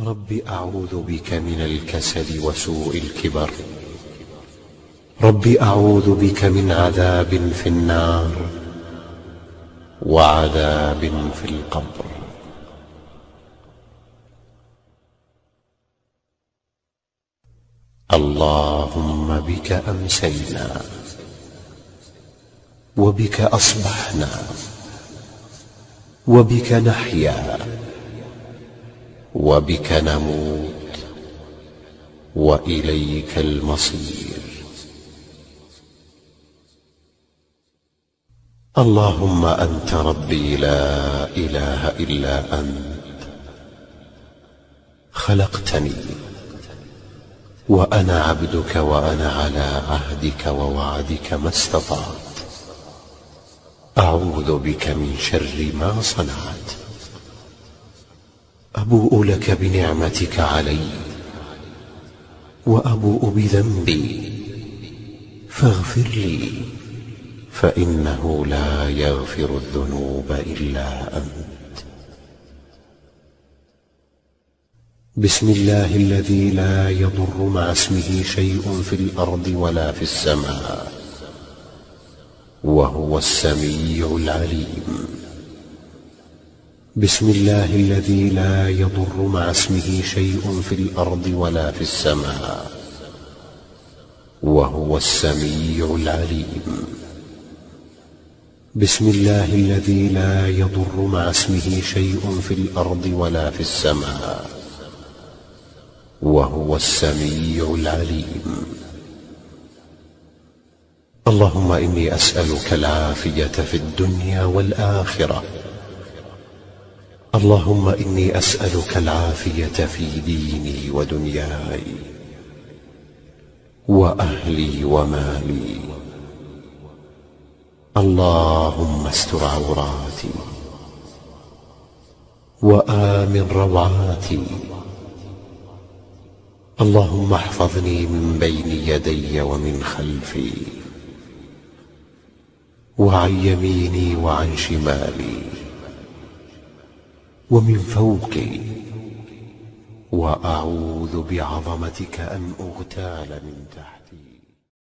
رب أعوذ بك من الكسل وسوء الكبر. رب أعوذ بك من عذاب في النار وعذاب في القبر. اللهم بك أمسينا وبك أصبحنا وبك نحيا وبك نموت وإليك المصير. اللهم أنت ربي لا إله إلا أنت. خلقتني وأنا عبدك وأنا على عهدك ووعدك ما استطعت. أعوذ بك من شر ما صنعت. أبوء لك بنعمتك علي وأبوء بذنبي فاغفر لي فإنه لا يغفر الذنوب إلا أنت. بسم الله الذي لا يضر مع اسمه شيء في الأرض ولا في السماء وهو السميع العليم. بسم الله الذي لا يضر مع اسمه شيء في الأرض ولا في السماء وهو السميع العليم. بسم الله الذي لا يضر مع اسمه شيء في الأرض ولا في السماء وهو السميع العليم. اللهم إني أسألك العافية في الدنيا والآخرة. اللهم إني أسألك العافية في ديني ودنياي وأهلي ومالي. اللهم استر عوراتي وآمن روعاتي اللهم احفظني من بين يدي ومن خلفي وعن يميني وعن شمالي. ومن فوقي وأعوذ بعظمتك أن أغتال من تحت